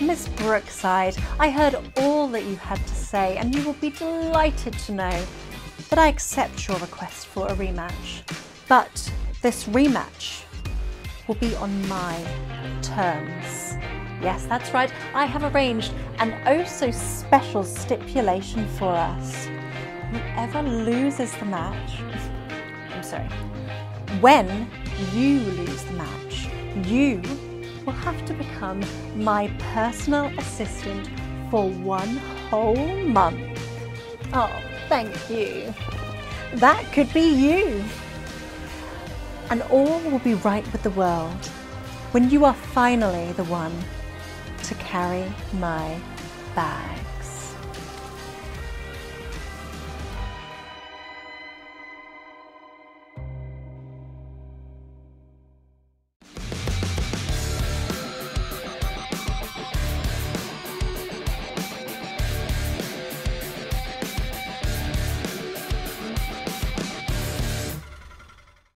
Miss Brookside, I heard all that you had to say, and you will be delighted to know that I accept your request for a rematch. But this rematch will be on my terms. Yes, that's right, I have arranged an oh so special stipulation for us. Whoever loses the match, I'm sorry, when you lose the match, you will have to become my personal assistant for one whole month. Oh, thank you. That could be you. And all will be right with the world when you are finally the one to carry my bag.